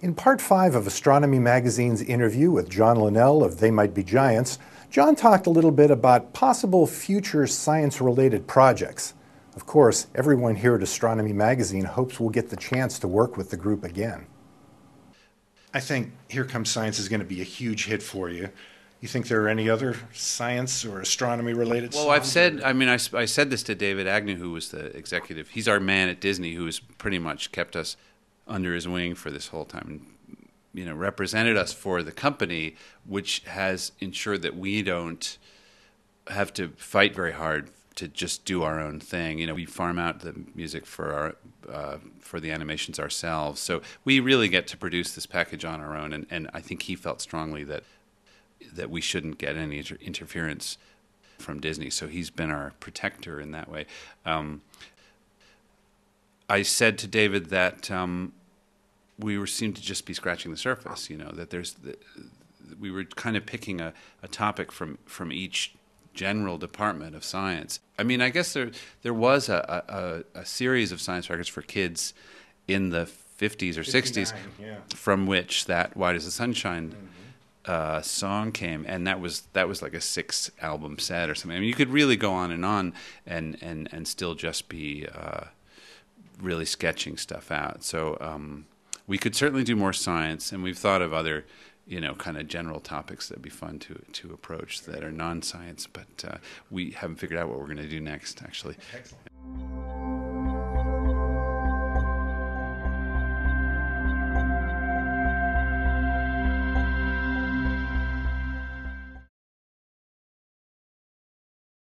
In part five of Astronomy Magazine's interview with John Linnell of They Might Be Giants, John talked a little bit about possible future science related projects. Of course, everyone here at Astronomy Magazine hopes we'll get the chance to work with the group again. I think Here Comes Science is going to be a huge hit for you. You think there are any other science or astronomy related? Well, I've said. I mean, I, I said this to David Agnew, who was the executive. He's our man at Disney, who has pretty much kept us under his wing for this whole time. You know, represented us for the company, which has ensured that we don't have to fight very hard to just do our own thing. You know, we farm out the music for our uh, for the animations ourselves, so we really get to produce this package on our own. And, and I think he felt strongly that that we shouldn't get any inter- interference from Disney. So he's been our protector in that way. Um, I said to David that um, we were seemed to just be scratching the surface. You know that there's the, we were kind of picking a, a topic from from each general department of science. I mean, I guess there there was a, a, a series of science records for kids in the 50s or 60s yeah. from which that Why Does the Sun Shine uh, song came, and that was that was like a six album set or something. I mean, you could really go on and on, and and and still just be uh, really sketching stuff out. So um, we could certainly do more science, and we've thought of other. You know, kind of general topics that'd be fun to to approach that are non-science, but uh, we haven't figured out what we're going to do next. Actually, Excellent.